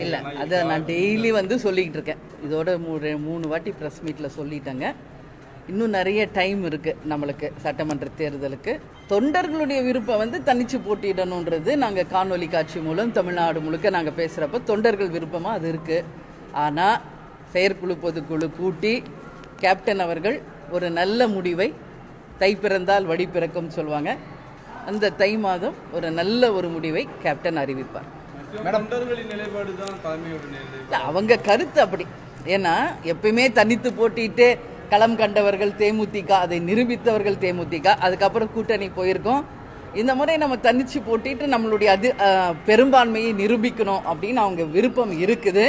இல்லை அதை நான் டெய்லி வந்து சொல்லிக்கிட்டு இருக்கேன். இதோட மூ- ரெ- மூணு வாட்டி ப்ரெஸ் மீட்டில் சொல்லிட்டேங்க. இன்னும் நிறைய டைம் இருக்குது நம்மளுக்கு சட்டமன்ற தேர்தலுக்கு. தொண்டர்களுடைய விருப்பம் வந்து தனிச்சு போட்டியிடணுன்றது நாங்கள் காணொலி காட்சி மூலம் தமிழ்நாடு முழுக்க நாங்கள் பேசுகிறப்ப தொண்டர்கள் விருப்பமாக அது இருக்குது ஆனால் செயற்குழு பொதுக்குழு கூட்டி கேப்டன் அவர்கள் ஒரு நல்ல முடிவை தை பிறந்தால் வழி பிறக்கும் சொல்லுவாங்க. அந்த தை மாதம் ஒரு நல்ல ஒரு முடிவை கேப்டன் அறிவிப்பார். நிலைப்பாடு தான் தலைமையோட அவங்க கருத்து அப்படி. ஏன்னா எப்பயுமே தனித்து போட்டிட்டு களம் கண்டவர்கள் தேமுதிக அதை நிரூபித்தவர்கள் தேமுதிக அதுக்கப்புறம் கூட்டணி போயிருக்கோம். இந்த முறை நம்ம தனிச்சு போட்டிட்டு நம்மளுடைய அது பெரும்பான்மையை நிரூபிக்கணும் அப்படின்னு அவங்க விருப்பம் இருக்குது.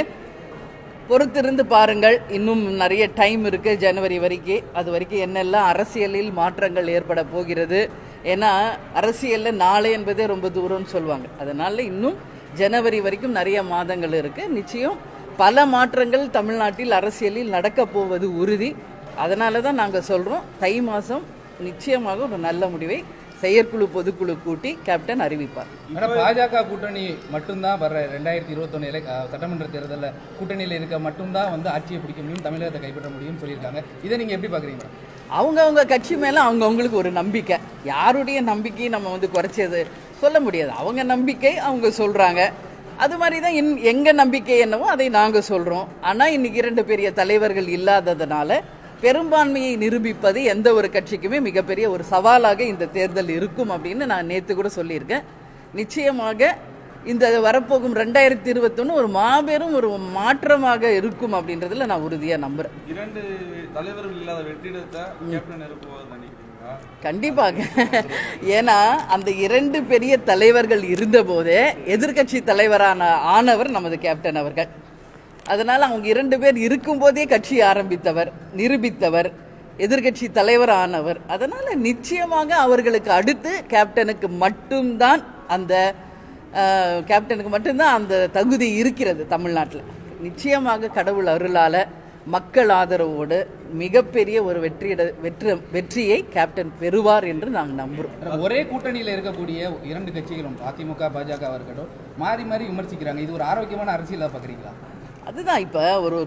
பொறுத்திருந்து பாருங்கள் இன்னும் நிறைய டைம் இருக்கு ஜனவரி வரைக்கும் அது வரைக்கும் என்னெல்லாம் அரசியலில் மாற்றங்கள் ஏற்பட போகிறது. ஏன்னா அரசியல்ல நாளை என்பதே ரொம்ப தூரம்னு சொல்லுவாங்க. அதனால இன்னும் ஜனவரி வரைக்கும் நிறைய மாதங்கள் இருக்கு. நிச்சயம் பல மாற்றங்கள் தமிழ்நாட்டில் அரசியலில் நடக்க போவது உறுதி. அதனால தான் நாங்கள் சொல்றோம் தை மாதம் நிச்சயமாக ஒரு நல்ல முடிவை செயற்குழு பொதுக்குழு கூட்டி கேப்டன் அறிவிப்பார். பாஜக கூட்டணி மட்டும்தான் வர்ற ரெண்டாயிரத்தி இருபத்தொன்னு சட்டமன்ற தேர்தலில் கூட்டணியில் இருக்க மட்டும்தான் வந்து ஆட்சியை பிடிக்க முடியும் தமிழகத்தை கைப்பற்ற முடியும்னு சொல்லியிருக்காங்க. இதை நீங்கள் எப்படி பார்க்குறீங்க அவங்கவுங்க கட்சி மேலே அவங்கவுங்களுக்கு ஒரு நம்பிக்கை. யாருடைய நம்பிக்கையை நம்ம வந்து குறைச்சது? சொல்ல முடியாது. அவங்க நம்பிக்கை அவங்க சொல்கிறாங்க அது மாதிரி தான் இன் எங்கள் நம்பிக்கை என்னவோ அதை நாங்கள் சொல்கிறோம் ஆனால் இன்னைக்கு இரண்டு பெரிய தலைவர்கள் இல்லாததுனால பெரும்பான்மையை நிரூபிப்பது எந்த ஒரு கட்சிக்குமே மிகப்பெரிய ஒரு சவாலாக இந்த தேர்தல் இருக்கும் அப்படின்னு நான் நேற்று கூட சொல்லியிருக்கேன். நிச்சயமாக இந்த வரப்போகும் ரெண்டாயிரத்தி இருபத்தொன்று ஒரு மாபெரும் ஒரு மாற்றமாக இருக்கும் அப்படின்றதுல நான் உறுதியாக நம்புகிறேன் இரண்டு தலைவர்கள் இல்லாத வெற்றிடத்தை கண்டிப்பாக. ஏன்னா அந்த இரண்டு பெரிய தலைவர்கள் இருந்தபோதே எதிர்க்கட்சி தலைவரான ஆனவர் நமது கேப்டன் அவர்கள். அதனால் அவங்க இரண்டு பேர் இருக்கும்போதே கட்சி ஆரம்பித்தவர் நிரூபித்தவர் எதிர்க்கட்சி தலைவர் ஆனவர் அதனால் நிச்சயமாக அவர்களுக்கு அடுத்து கேப்டனுக்கு மட்டும்தான் அந்த கேப்டனுக்கு மட்டும்தான் அந்த தகுதி இருக்கிறது தமிழ்நாட்டில். நிச்சயமாக கடவுள் அருளால் மக்கள் ஆதரவோடு மிகப்பெரிய ஒரு வெற்றியிட வெற்றி வெற்றியை கேப்டன் பெறுவார் என்று நாங்கள் நம்புகிறோம் ஒரே கூட்டணியில் இருக்கக்கூடிய இரண்டு கட்சிகளும் அதிமுக பாஜக இருக்கட்டும் மாறி மாறி விமர்சிக்கிறாங்க. இது ஒரு ஆரோக்கியமான அரசியலாக பார்க்குறீங்களா அதுதான் இப்போ ஒரு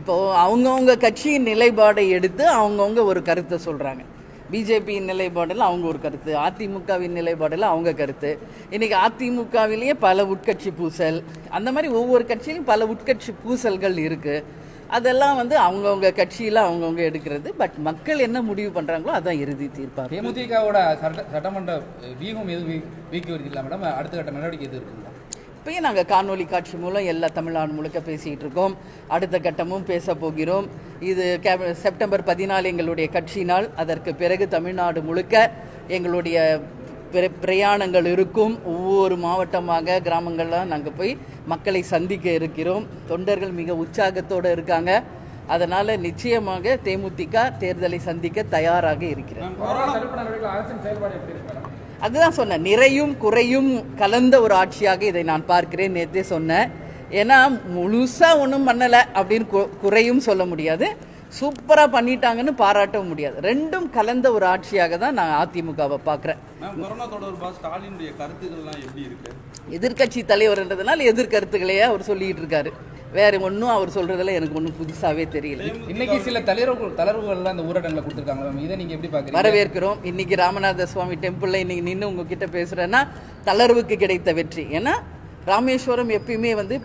இப்போ அவங்கவுங்க கட்சியின் நிலைப்பாடை எடுத்து அவங்கவுங்க ஒரு கருத்தை சொல்கிறாங்க பிஜேபியின் நிலைப்பாடில் அவங்க ஒரு கருத்து அதிமுகவின் நிலைப்பாடில் அவங்க கருத்து. இன்னைக்கு அதிமுகவிலேயே பல உட்கட்சி பூசல் அந்த மாதிரி ஒவ்வொரு கட்சியிலும் பல உட்கட்சி பூசல்கள் இருக்குது அதெல்லாம் வந்து அவங்கவுங்க கட்சியில் அவங்கவுங்க எடுக்கிறது. பட் மக்கள் என்ன முடிவு பண்ணுறாங்களோ அதான் இறுதி தீர்ப்பார் தேமுதிகவோட சட்ட சட்டமன்ற வியூகம் எதுவும் வீக்கி வருது இல்லை மேடம்? அடுத்த கட்ட நடவடிக்கை எது இருக்குங்களா? இப்பயும் நாங்கள் காணொலி காட்சி மூலம் எல்லா தமிழ்நாடு முழுக்க பேசிகிட்டு இருக்கோம். அடுத்த கட்டமும் பேச போகிறோம். இது கே- செப்டம்பர் பதினாலு எங்களுடைய கட்சி நாள் அதற்கு பிறகு தமிழ்நாடு முழுக்க எங்களுடைய பிரயாணங்கள் இருக்கும். ஒவ்வொரு மாவட்டமாக கிராமங்கள்லாம் நாங்கள் போய் மக்களை சந்திக்க இருக்கிறோம். தொண்டர்கள் மிக உற்சாகத்தோடு இருக்காங்க. அதனால் நிச்சயமாக தேமுதிக தேர்தலை சந்திக்க தயாராக இருக்கிறது அதுதான் சொன்னேன். நிறையும் குறையும் கலந்த ஒரு ஆட்சியாக இதை நான் பார்க்கிறேன். நேற்றே சொன்னேன். ஏன்னா முழுசா ஒன்றும் பண்ணலை அப்படின்னு குறையும் சொல்ல முடியாது. சூப்பராக பண்ணிட்டாங்கன்னு பாராட்டவும் முடியாது. ரெண்டும் கலந்த ஒரு ஆட்சியாக தான் நான் அதிமுகவை பார்க்குறேன். எதிர்க்கட்சி தலைவர்ன்றதுனால எதிர்கருத்துக்களையே அவர் சொல்லிட்டு இருக்காரு. வேற ஒன்றும் அவர் சொல்றதுல எனக்கு ஒன்றும் புதுசாவே தெரியல. இன்னைக்கு சில தளர்வுகள் தளர்வுகள்லாம் இந்த ஊரடங்கில் கொடுத்துருக்காங்க மேம். இதை நீங்கள் எப்படி பார்க்குறீங்க? வரவேற்கிறோம். இன்னைக்கு ராமநாத சுவாமி டெம்பிள்ல இன்னைக்கு நின்று உங்ககிட்ட பேசுறேன்னா தளர்வுக்கு கிடைத்த வெற்றி. ஏன்னா ராமேஸ்வரம் எப்பயுமே வந்து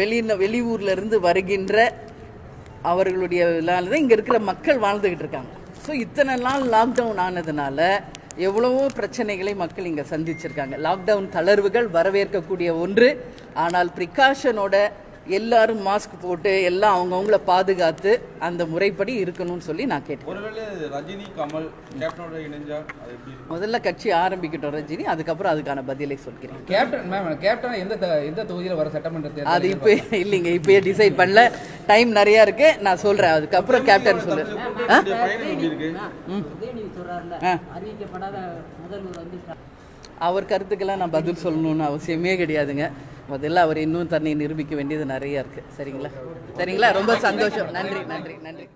வெளியில வெளியூர்ல இருந்து வருகின்ற அவர்களுடைய இதனால தான் இங்கே இருக்கிற மக்கள் வாழ்ந்துகிட்டு இருக்காங்க. ஸோ இத்தனை நாள் லாக்டவுன் ஆனதுனால எவ்வளவோ பிரச்சனைகளை மக்கள் இங்கே சந்திச்சிருக்காங்க. லாக்டவுன் தளர்வுகள் வரவேற்கக்கூடிய ஒன்று. ஆனால் ப்ரிகாஷனோட எல்லாரும் மாஸ்க் போட்டு எல்லாம் அவங்கவுங்கள பாதுகாத்து அந்த முறைப்படி இருக்கணும்னு சொல்லி நான் கேட்டேன். ஒருவேளை ரஜினி கமல் கேப்டனோட இணைஞ்சா அது எப்படி இருக்கு முதல்ல கட்சி ஆரம்பிக்கட்டும் ரஜினி அதுக்கப்புறம் அதுக்கான பதிலை சொல்கிறேன். கேப்டன் மேம் கேப்டன் எந்த எந்த தொகுதியில் வர சட்டமன்ற அது இப்போ இல்லைங்க இப்பயே டிசைட் பண்ணல. டைம் நிறையா இருக்கு நான் சொல்றேன். அதுக்கப்புறம் கேப்டன் சொல்லு. அவர் கருத்துக்கெல்லாம் நான் பதில் சொல்லணும்னு அவசியமே கிடையாதுங்க. முதல்ல அவர் இன்னும் தன்னை நிரூபிக்க வேண்டியது நிறைய இருக்கு. சரிங்களா? சரிங்களா? ரொம்ப சந்தோஷம். நன்றி நன்றி நன்றி.